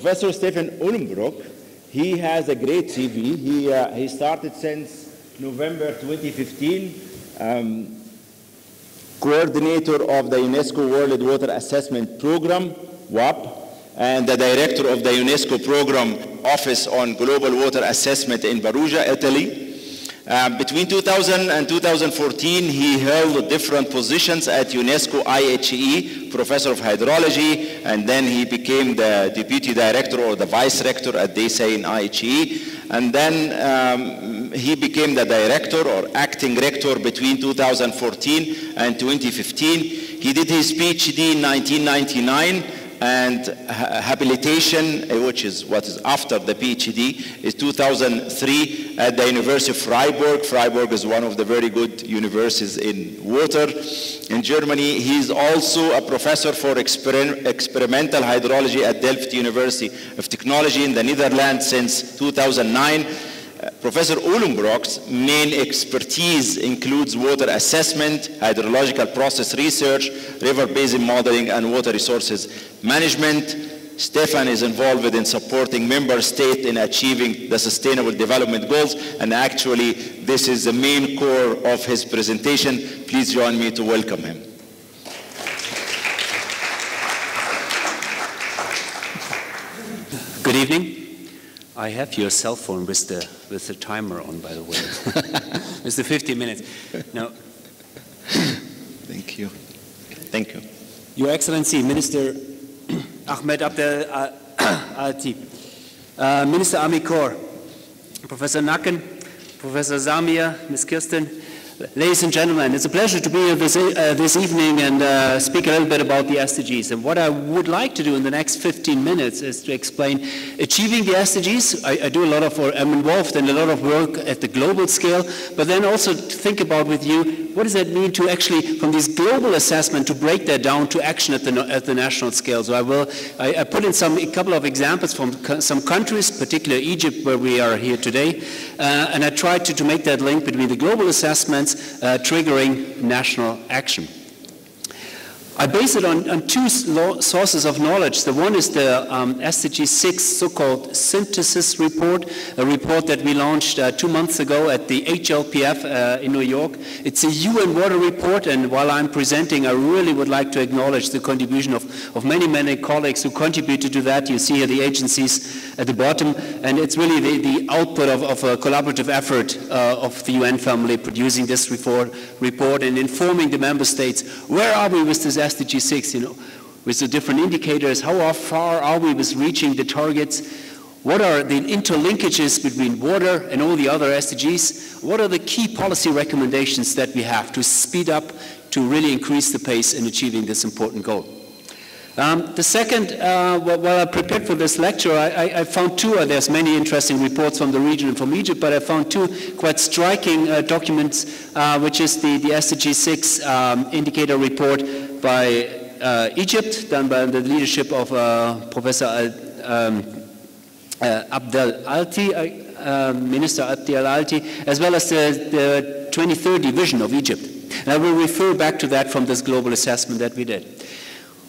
Professor Stefan Uhlenbrook, he has a great CV. He, uh, he started since November 2015, um, coordinator of the UNESCO World Water Assessment Program, WAP, and the director of the UNESCO Program Office on Global Water Assessment in Perugia, Italy. Uh, between 2000 and 2014, he held different positions at UNESCO IHE, professor of hydrology, and then he became the deputy director or the vice rector at DESA in IHE. And then um, he became the director or acting rector between 2014 and 2015. He did his PhD in 1999 and habilitation, uh, which is what is after the PhD, is 2003 at the University of Freiburg. Freiburg is one of the very good universities in water in Germany. He is also a professor for exper experimental hydrology at Delft University of Technology in the Netherlands since 2009. Professor Uhlenbrook's main expertise includes water assessment, hydrological process research, river basin modeling, and water resources management. Stefan is involved in supporting member states in achieving the sustainable development goals, and actually this is the main core of his presentation. Please join me to welcome him. Good evening. I have your cell phone with the, with the timer on, by the way. it's the 50 minutes. Now, Thank you. Thank you. Your Excellency, Minister Ahmed Abdel Aty, uh, Minister Amikor, Professor Nacken, Professor Zamir, Ms. Kirsten, Ladies and gentlemen, it's a pleasure to be here this, uh, this evening and uh, speak a little bit about the SDGs. And what I would like to do in the next 15 minutes is to explain achieving the SDGs. I, I do a lot of, I'm involved in a lot of work at the global scale, but then also think about with you, what does that mean to actually, from this global assessment, to break that down to action at the, at the national scale? So I will, I, I put in some, a couple of examples from co some countries, particularly Egypt, where we are here today, uh, and I tried to, to make that link between the global assessments uh, triggering national action. I base it on, on two sources of knowledge. The one is the um, SDG 6 so-called synthesis report, a report that we launched uh, two months ago at the HLPF uh, in New York. It's a UN water report, and while I'm presenting, I really would like to acknowledge the contribution of, of many, many colleagues who contributed to that. You see here the agencies at the bottom, and it's really the, the output of, of a collaborative effort uh, of the UN family producing this report, report and informing the member states, where are we with this SDG 6, you know, with the different indicators, how far are we with reaching the targets, what are the interlinkages between water and all the other SDGs, what are the key policy recommendations that we have to speed up, to really increase the pace in achieving this important goal. Um, the second, uh, while I prepared for this lecture, I, I, found two, uh, there's many interesting reports from the region and from Egypt, but I found two quite striking uh, documents, uh, which is the, the SDG 6 um, indicator report by uh, Egypt, done by the leadership of uh, Professor um, Abdel Aty, Minister Abdel Aty, as well as the, the 2030 vision of Egypt. And I will refer back to that from this global assessment that we did.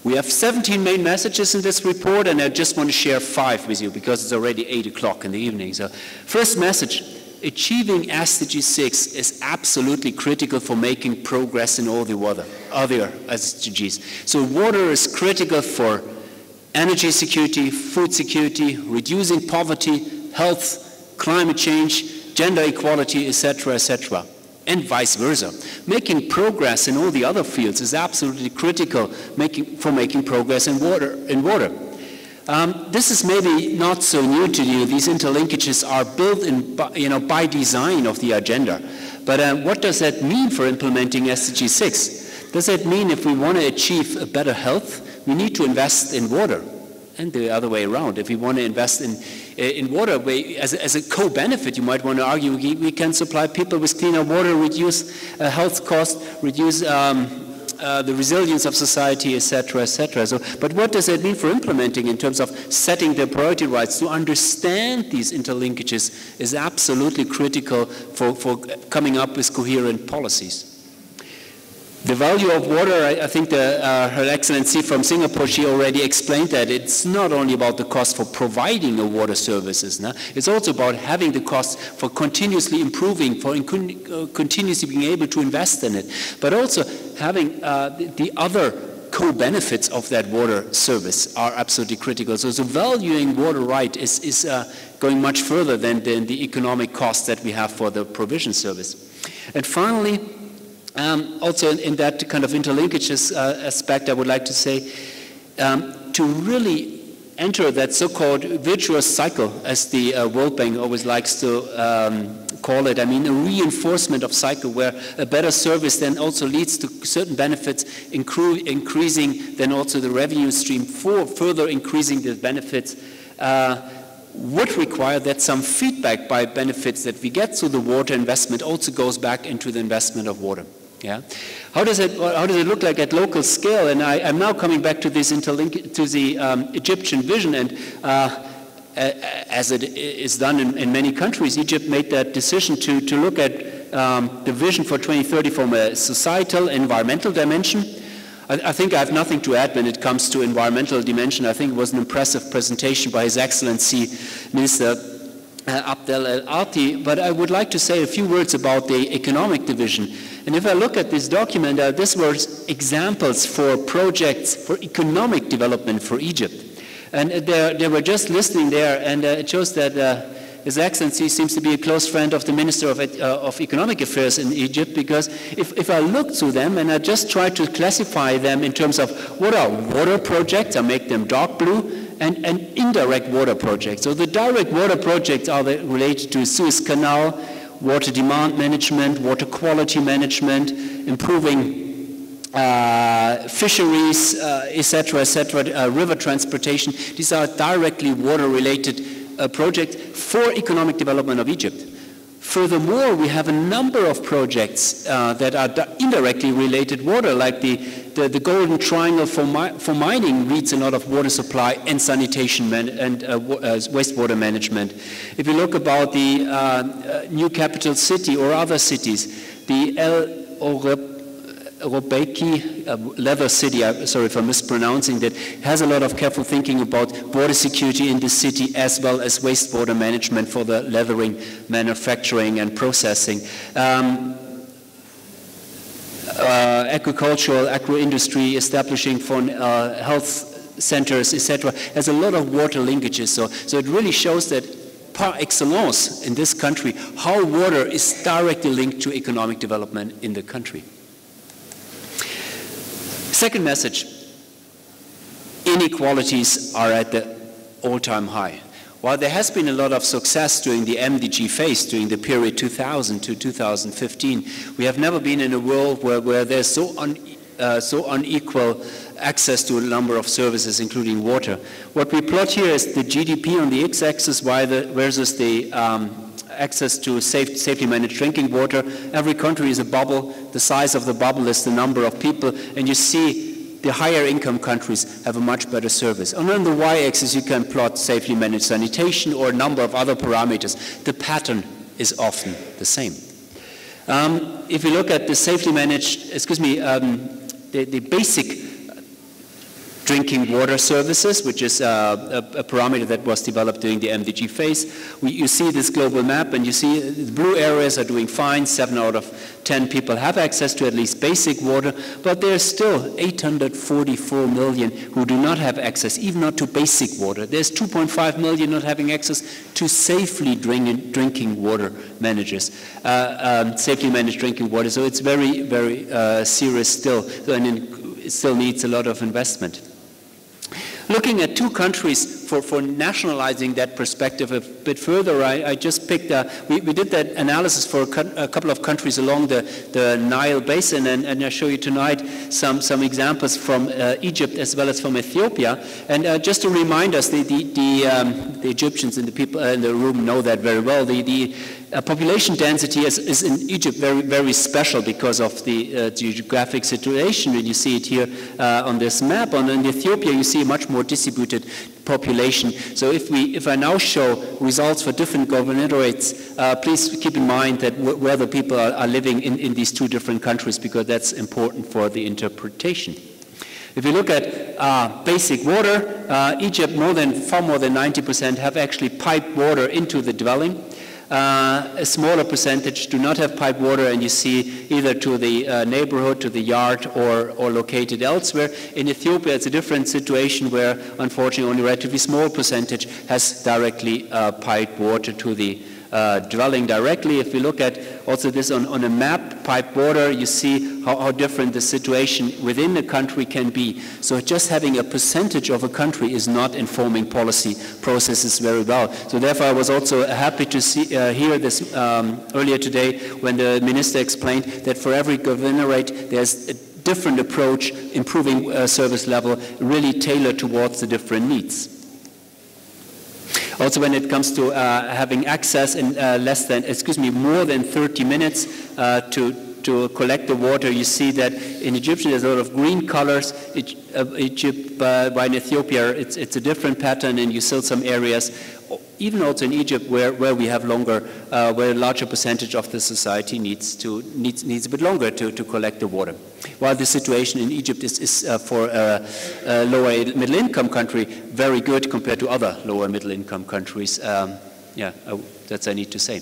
We have 17 main messages in this report, and I just want to share five with you because it's already 8 o'clock in the evening. So, first message achieving SDG 6 is absolutely critical for making progress in all the other, SDGs. So, water is critical for energy security, food security, reducing poverty, health, climate change, gender equality, etc., etc and vice versa. Making progress in all the other fields is absolutely critical making, for making progress in water. In water. Um, this is maybe not so new to you. These interlinkages are built in, you know, by design of the agenda. But uh, what does that mean for implementing SDG 6? Does that mean if we want to achieve a better health, we need to invest in water? And the other way around, if we want to invest in, in water, we, as, as a co-benefit, you might want to argue we, we can supply people with cleaner water, reduce uh, health costs, reduce um, uh, the resilience of society, etc., etc. So, but what does that mean for implementing in terms of setting the priority rights? To understand these interlinkages is absolutely critical for, for coming up with coherent policies. The value of water, I, I think the, uh, Her Excellency from Singapore, she already explained that it's not only about the cost for providing a water services, no? it's also about having the cost for continuously improving, for uh, continuously being able to invest in it, but also having uh, the, the other co-benefits of that water service are absolutely critical. So, so valuing water right is, is uh, going much further than, than the economic cost that we have for the provision service. And finally, um, also in, in, that kind of interlinkages uh, aspect, I would like to say, um, to really enter that so-called virtuous cycle, as the uh, World Bank always likes to um, call it. I mean, a reinforcement of cycle where a better service then also leads to certain benefits, incre increasing then also the revenue stream for further increasing the benefits. Uh, would require that some feedback by benefits that we get through the water investment also goes back into the investment of water. Yeah. How does it how does it look like at local scale? And I, am now coming back to this interlink to the um, Egyptian vision and. Uh, as it is done in, in, many countries, Egypt made that decision to, to look at um, the vision for 2030 from a societal, environmental dimension. I, I, think I have nothing to add when it comes to environmental dimension. I think it was an impressive presentation by His Excellency Minister uh, Abdel El Ati, but I would like to say a few words about the economic division. And if I look at this document, uh, this was examples for projects for economic development for Egypt. And they were just listening there, and uh, it shows that uh, His Excellency seems to be a close friend of the Minister of, uh, of Economic Affairs in Egypt, because if, if I look through them and I just try to classify them in terms of what are water projects, I make them dark blue, and, and indirect water projects. So the direct water projects are related to Suez Canal, water demand management, water quality management, improving uh, fisheries, etc., uh, etc., et uh, river transportation. These are directly water-related uh, projects for economic development of Egypt. Furthermore, we have a number of projects uh, that are indirectly related water, like the, the, the Golden Triangle for, mi for, mining needs a lot of water supply and sanitation and uh, uh, wastewater management. If you look about the uh, uh, new capital city or other cities, the El Orep Robeki, uh, Leather City, I'm sorry for mispronouncing that, has a lot of careful thinking about border security in the city as well as wastewater management for the leathering manufacturing and processing. Um, uh, agricultural, agro-industry, establishing for uh, health centers, etc., has a lot of water linkages. So, so it really shows that par excellence in this country, how water is directly linked to economic development in the country. Second message, inequalities are at the all-time high. While there has been a lot of success during the MDG phase, during the period 2000 to 2015, we have never been in a world where, where there's so, un, uh, so unequal access to a number of services, including water. What we plot here is the GDP on the x-axis versus the um, access to safe, safely managed drinking water. Every country is a bubble. The size of the bubble is the number of people, and you see the higher income countries have a much better service. And on the y-axis, you can plot safely managed sanitation or a number of other parameters. The pattern is often the same. Um, if we look at the safely managed, excuse me, um, the, the basic drinking water services, which is uh, a, a, parameter that was developed during the MDG phase. We, you see this global map, and you see the blue areas are doing fine. Seven out of 10 people have access to at least basic water, but there's still 844 million who do not have access, even not to basic water. There's 2.5 million not having access to safely drink, drinking water managers, uh, um, safely managed drinking water. So it's very, very uh, serious still, and it still needs a lot of investment. Looking at two countries for, for nationalizing that perspective a bit further, I, I just picked, uh, we, we did that analysis for a, a, couple of countries along the, the Nile Basin, and, and I show you tonight some, some examples from uh, Egypt as well as from Ethiopia. And uh, just to remind us, the, the, the, um, the Egyptians and the people in the room know that very well. The, the uh, population density is, is, in Egypt very, very special because of the uh, geographic situation. And you see it here uh, on this map. And in Ethiopia, you see a much more distributed population. So if we, if I now show results for different governorates, uh, please keep in mind that where the people are, are living in, in these two different countries because that's important for the interpretation. If you look at uh, basic water, uh, Egypt, more than, far more than 90% have actually piped water into the dwelling. Uh, a smaller percentage do not have pipe water, and you see either to the uh, neighborhood, to the yard, or, or located elsewhere. In Ethiopia, it's a different situation where, unfortunately, only a relatively small percentage has directly uh, piped water to the uh, dwelling directly. If we look at also this on, on a map, pipe border, you see how, how different the situation within a country can be. So just having a percentage of a country is not informing policy processes very well. So therefore, I was also happy to see, uh, hear this um, earlier today when the minister explained that for every governorate, there's a different approach, improving uh, service level, really tailored towards the different needs. Also, when it comes to uh, having access in uh, less than, excuse me, more than 30 minutes uh, to to collect the water, you see that in Egyptian there's a lot of green colors. Egypt, uh, by in Ethiopia, it's, it's a different pattern, and you see some areas even also in Egypt, where, where we have longer, uh, where a larger percentage of the society needs, to, needs, needs a bit longer to, to collect the water. While the situation in Egypt is, is uh, for a, a, lower middle income country very good compared to other lower middle income countries. Um, yeah, uh, that's I need to say.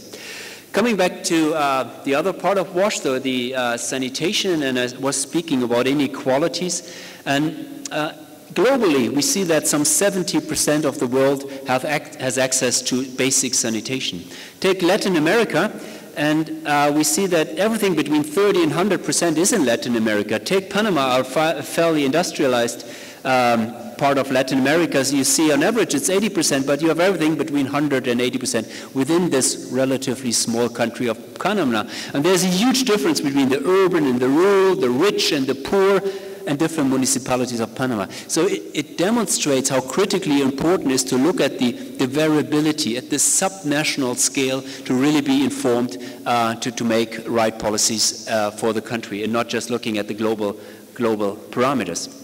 Coming back to uh, the other part of WASH, though, the uh, sanitation, and I was speaking about inequalities, and uh, globally, we see that some 70% of the world act, has access to basic sanitation. Take Latin America, and uh, we see that everything between 30 and 100% is in Latin America. Take Panama, our fairly industrialized um, part of Latin America, you see on average it's 80%, but you have everything between 100 and 80% within this relatively small country of Panama. And there's a huge difference between the urban and the rural, the rich and the poor, and different municipalities of Panama. So it, it, demonstrates how critically important it is to look at the, the variability at the subnational scale to really be informed uh, to, to make right policies uh, for the country and not just looking at the global, global parameters.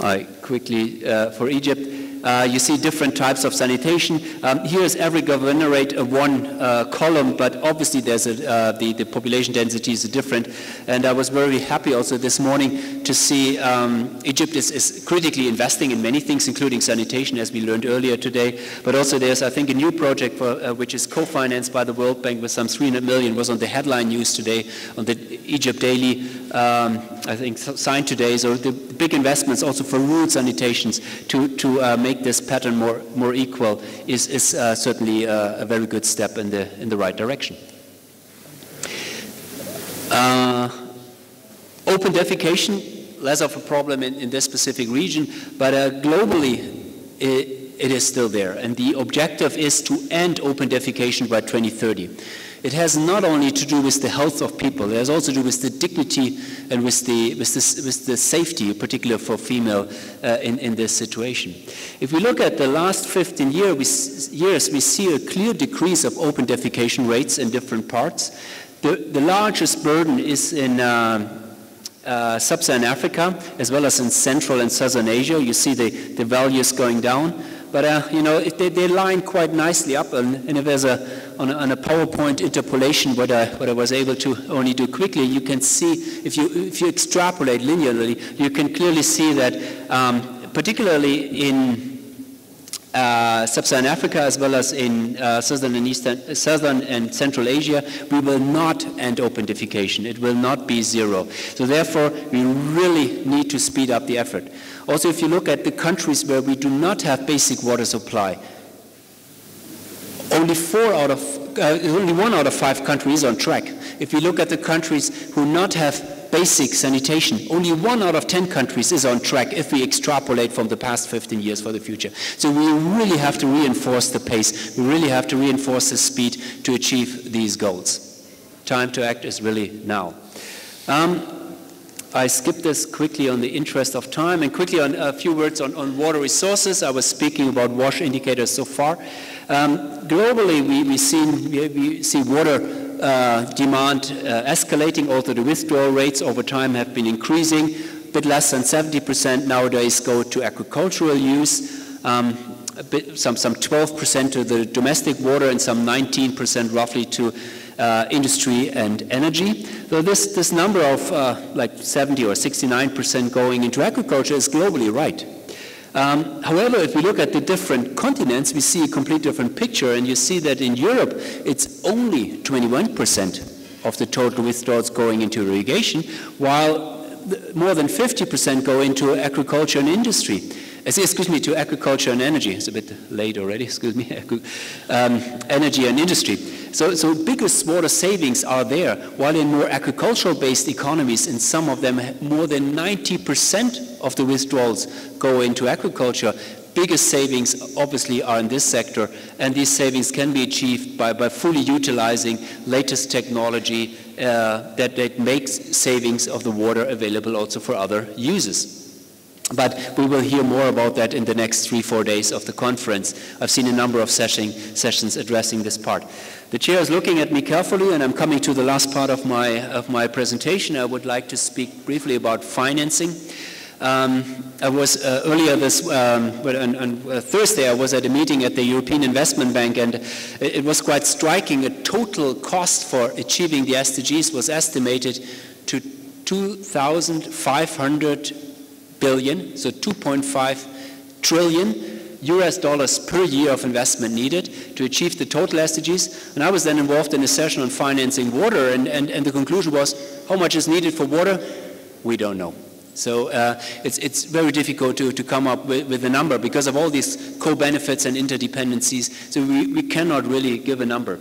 I quickly, uh, for Egypt, uh, you see different types of sanitation. Um, here is every governorate a one uh, column, but obviously there's a, uh, the, the population density is different. And I was very happy also this morning to see um, Egypt is, is, critically investing in many things, including sanitation, as we learned earlier today. But also there's, I think, a new project for, uh, which is co-financed by the World Bank with some 300 million, was on the headline news today on the Egypt Daily, um, I think, signed today. So the big investments also for rural sanitations to, to uh, make this pattern more, more equal is, is uh, certainly uh, a very good step in the, in the right direction. Uh, open defecation, less of a problem in, in this specific region, but uh, globally it, it is still there. And the objective is to end open defecation by 2030. It has not only to do with the health of people, it has also to do with the dignity and with the, with the, with the safety, particularly for female uh, in, in this situation. If we look at the last 15 year, we, years, we see a clear decrease of open defecation rates in different parts. The, the largest burden is in uh, uh, sub-Saharan Africa, as well as in Central and Southern Asia. You see the, the values going down. But, uh, you know, they, they line quite nicely up. And, and if there's a on, a, on a PowerPoint interpolation, what I, what I was able to only do quickly, you can see, if you, if you extrapolate linearly, you can clearly see that, um, particularly in uh, sub-Saharan Africa as well as in uh, southern and eastern, southern and central Asia, we will not end open defecation. It will not be zero. So therefore, we really need to speed up the effort. Also, if you look at the countries where we do not have basic water supply, only four out of, uh, only one out of five countries on track. If you look at the countries who not have basic sanitation, only one out of 10 countries is on track if we extrapolate from the past 15 years for the future. So we really have to reinforce the pace. We really have to reinforce the speed to achieve these goals. Time to act is really now. Um, I skipped this quickly on the interest of time and quickly on a few words on, on water resources. I was speaking about WASH indicators so far. Um, globally, we, we, seen, we, we see water uh, demand uh, escalating, although the withdrawal rates over time have been increasing. A bit less than 70% nowadays go to agricultural use. um, bit, some, some 12% to the domestic water and some 19% roughly to uh, industry and energy. So this, this number of uh, like 70 or 69% going into agriculture is globally right. Um, however, if we look at the different continents, we see a completely different picture, and you see that in Europe, it's only 21% of the total withdrawals going into irrigation, while more than 50% go into agriculture and industry. Excuse me, to agriculture and energy. It's a bit late already, excuse me. Um, energy and industry. So, so biggest water savings are there, while in more agricultural-based economies, in some of them, more than 90% of the withdrawals go into agriculture. Biggest savings, obviously, are in this sector, and these savings can be achieved by, by fully utilizing latest technology uh, that, that makes savings of the water available also for other uses. But we will hear more about that in the next three, four days of the conference. I've seen a number of session, sessions addressing this part. The chair is looking at me carefully, and I'm coming to the last part of my, of my presentation. I would like to speak briefly about financing. Um, I was uh, earlier this um, on, on uh, Thursday. I was at a meeting at the European Investment Bank, and it, it was quite striking. A total cost for achieving the SDGs was estimated to 2,500 billion, so 2.5 trillion US dollars per year of investment needed to achieve the total SDGs. And I was then involved in a session on financing water, and, and, and the conclusion was how much is needed for water? We don't know. So uh, it's, it's very difficult to, to come up with, with a number because of all these co-benefits and interdependencies. So we, we cannot really give a number.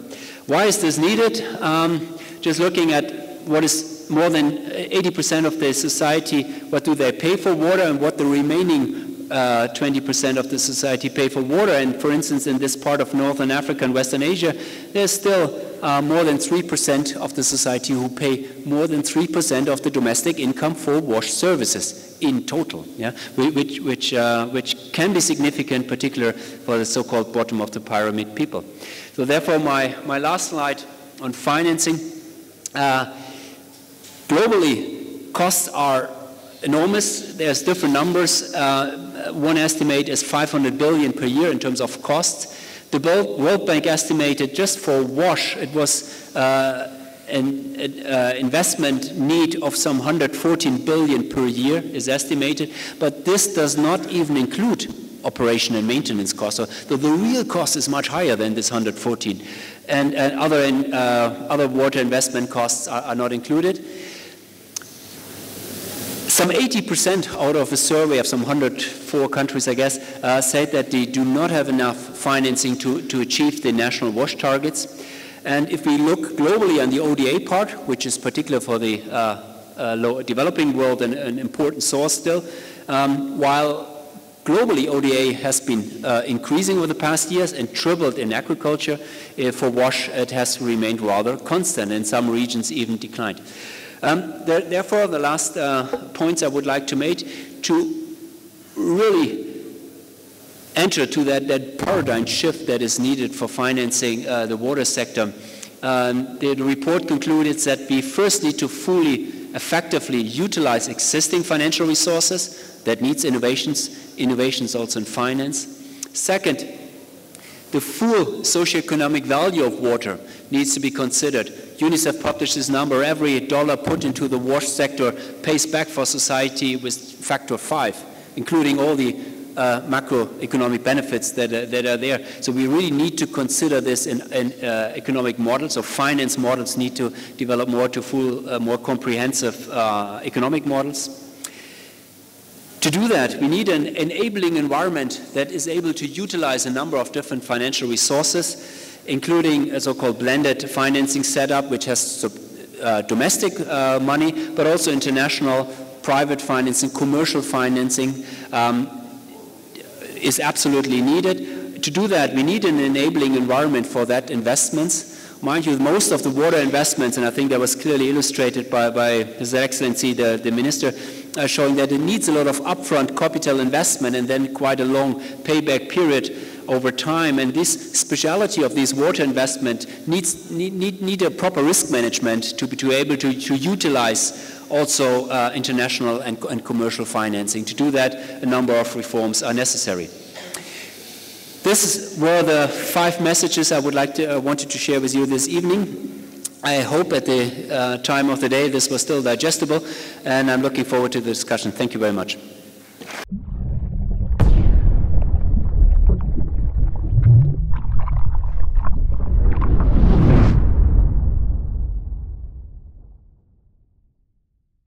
Why is this needed? Um, just looking at what is more than 80% of the society, what do they pay for water and what the remaining 20% uh, of the society pay for water. And for instance, in this part of Northern Africa and Western Asia, there's still uh, more than 3% of the society who pay more than 3% of the domestic income for wash services in total, yeah? which, which, uh, which can be significant, particularly for the so-called bottom of the pyramid people. So therefore, my, my last slide on financing. Uh, Globally, costs are enormous. There's different numbers. Uh, one estimate is 500 billion per year in terms of costs. The World Bank estimated just for WASH, it was uh, an uh, investment need of some 114 billion per year is estimated, but this does not even include operation and maintenance costs. So the, real cost is much higher than this 114. And, and other, uh, other water investment costs are, are not included. Some 80% out of a survey of some 104 countries, I guess, uh, said that they do not have enough financing to, to achieve the national WASH targets. And if we look globally on the ODA part, which is particular for the uh, uh, developing world and an important source still, um, while globally ODA has been uh, increasing over the past years and tripled in agriculture, uh, for WASH it has remained rather constant, in some regions even declined. Um, there, therefore, the last uh, points I would like to make to really enter to that, that paradigm shift that is needed for financing uh, the water sector. Um, the, report concluded that we first need to fully effectively utilize existing financial resources that needs innovations, innovations also in finance. Second, the full socioeconomic value of water needs to be considered UNICEF publishes number, every dollar put into the wash sector pays back for society with factor five, including all the uh, macroeconomic benefits that, uh, that are there. So we really need to consider this in, in uh, economic models or finance models need to develop more to full, uh, more comprehensive uh, economic models. To do that, we need an enabling environment that is able to utilize a number of different financial resources including a so-called blended financing setup, which has uh, domestic uh, money, but also international private financing, commercial financing um, is absolutely needed. To do that, we need an enabling environment for that investments. Mind you, most of the water investments, and I think that was clearly illustrated by, by His Excellency, the, the Minister, uh, showing that it needs a lot of upfront capital investment and then quite a long payback period over time. And this speciality of this water investment needs need, need, need a proper risk management to be to able to, to utilize also uh, international and, and commercial financing. To do that, a number of reforms are necessary. This were the five messages I would like to, uh, wanted to share with you this evening. I hope at the uh, time of the day this was still digestible, and I'm looking forward to the discussion. Thank you very much.